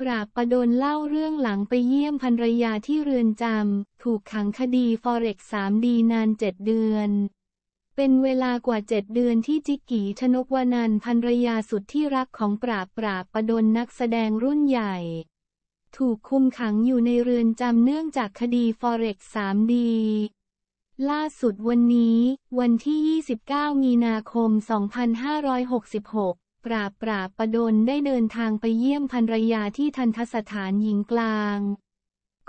ปราบประดนเล่าเรื่องหลังไปเยี่ยมภรรยาที่เรือนจำ ถูกขังคดีฟอเร็ก 3D นานเจ็ดเดือน เป็นเวลากว่าเจ็ดเดือนที่จิกกีชนกวนันภรรยาสุดที่รักของปราบปราบประดนนักแสดงรุ่นใหญ่ ถูกคุมขังอยู่ในเรือนจำเนื่องจากคดีฟอเร็ก 3D ล่าสุดวันนี้ วันที่ 29 มีนาคม 2566 ปราบปราบประดนได้เดินทางไปเยี่ยมภรรยาที่ทันทสถานหญิงกลาง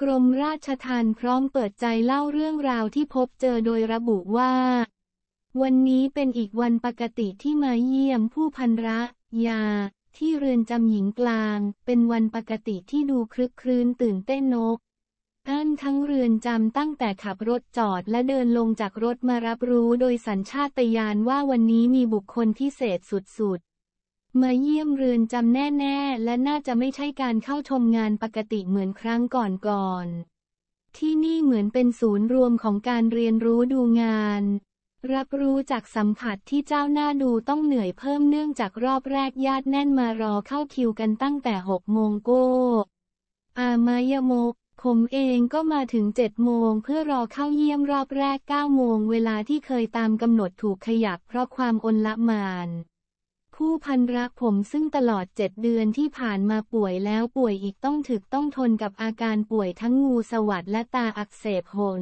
กรมราชทัณฑ์พร้อมเปิดใจเล่าเรื่องราวที่พบเจอโดยระบุว่า วันนี้เป็นอีกวันปกติที่มาเยี่ยมผู้พันระยา ที่เรือนจำหญิงกลาง เป็นวันปกติที่ดูคลึกครื้นตื่นเต้นนกอั้นทั้งเรือนจำตั้งแต่ขับรถจอดและเดินลงจากรถมารับรู้โดยสัญชาตญาณว่าวันนี้มีบุคคลพิเศษสุดๆ มาเยี่ยมเรือนจำแน่ๆ และน่าจะไม่ใช่การเข้าชมงานปกติเหมือนครั้งก่อนๆ ที่นี่เหมือนเป็นศูนย์รวมของการเรียนรู้ดูงาน รับรู้จากสัมผัสที่เจ้าหน้าดูต้องเหนื่อยเพิ่มเนื่องจากรอบแรกญาติแน่นมารอเข้าคิวกันตั้งแต่หกโมงโก้ อามายมกผมเองก็มาถึงเจ็ดโมงเพื่อรอเข้าเยี่ยมรอบแรกเก้าโมงเวลาที่เคยตามกำหนดถูกขยับเพราะความอนละมาน ผู้พันรักผมซึ่งตลอดเจ็ดเดือนที่ผ่านมาป่วยแล้วป่วยอีกต้องถึกต้องทนกับอาการป่วยทั้งงูสวัสดและตาอักเสบหน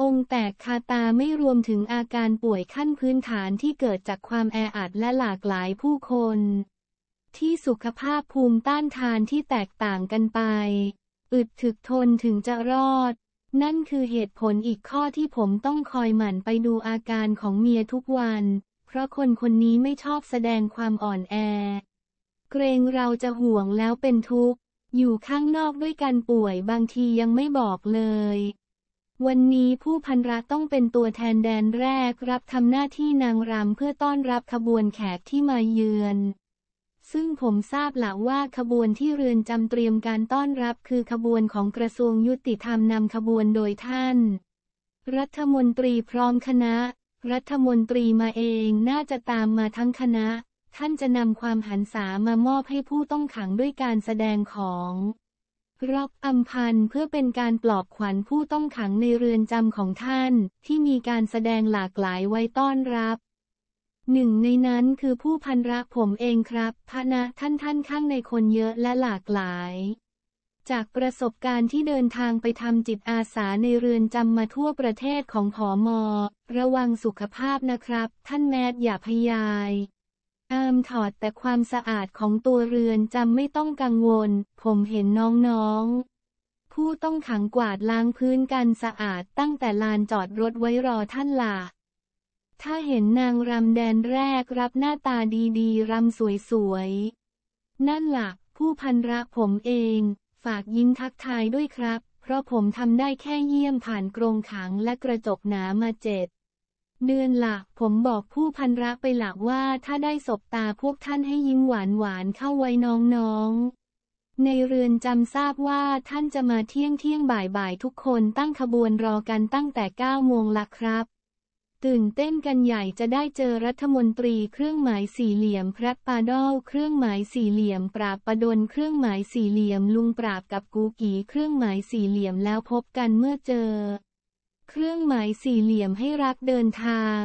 องแตกคาตาไม่รวมถึงอาการป่วยขั้นพื้นฐานที่เกิดจากความแออัดและหลากหลายผู้คน ที่สุขภาพภูมิต้านทานที่แตกต่างกันไป อึดถึกทนถึงจะรอด นั่นคือเหตุผลอีกข้อที่ผมต้องคอยหมั่นไปดูอาการของเมียทุกวัน เพราะคนคนนี้ไม่ชอบแสดงความอ่อนแอ เกรงเราจะห่วงแล้วเป็นทุกข์ อยู่ข้างนอกด้วยกันป่วยบางทียังไม่บอกเลย วันนี้ผู้พันรักต้องเป็นตัวแทนแดนแรกรับทำหน้าที่นางรำเพื่อต้อนรับขบวนแขกที่มาเยือนซึ่งผมทราบหละว่าขบวนที่เรือนจำเตรียมการต้อนรับคือขบวนของกระทรวงยุติธรรมนำขบวนโดยท่าน รัฐมนตรีพร้อมคณะ รัฐมนตรีมาเองน่าจะตามมาทั้งคณะ ท่านจะนำความหันษามามอบให้ผู้ต้องขังด้วยการแสดงของรอบอัมพันเพื่อเป็นการปลอบขวัญผู้ต้องขังในเรือนจำของท่าน ที่มีการแสดงหลากหลายไว้ต้อนรับหนึ่งในนั้นคือผู้พันรักผมเองครับพระนะท่านท่านข้างในคนเยอะและหลากหลาย จากประสบการณ์ที่เดินทางไปทำจิตอาสาในเรือนจำมาทั่วประเทศของผอมอ ระวังสุขภาพนะครับ ท่านแมดอย่าพยายอามถอดแต่ความสะอาดของตัวเรือนจำไม่ต้องกังวล ผมเห็นน้องๆ ผู้ต้องขังกวาดล้างพื้นกันสะอาดตั้งแต่ลานจอดรถไว้รอท่านล่ะ ถ้าเห็นนางรำแดนแรกรับหน้าตาดีๆรำสวยๆ นั่นละ่ะ ผู้พันรักผมเอง ฝากยิ้มทักทายด้วยครับ เพราะผมทำได้แค่เยี่ยมผ่านกรงขังและกระจกหนามาเจ็ดเดือนละผมบอกผู้พันรักไปหลักว่าถ้าได้สบตาพวกท่านให้ยิ้มหวานหวานเข้าไว้น้องๆ ในเรือนจำทราบว่าท่านจะมาเที่ยงเที่ยงบ่ายบ่ายทุกคนตั้งขบวนรอกันตั้งแต่9โมงละครับ ตื่นเต้นกันใหญ่จะได้เจอรัฐมนตรีเครื่องหมายสี่เหลี่ยมพระปาดอลเครื่องหมายสี่เหลี่ยม ปราบประดนเครื่องหมายสี่เหลี่ยม ลุงปราบกับกูกีเครื่องหมายสี่เหลี่ยมแล้วพบกันเมื่อเจอ เครื่องหมายสี่เหลี่ยมให้รักเดินทาง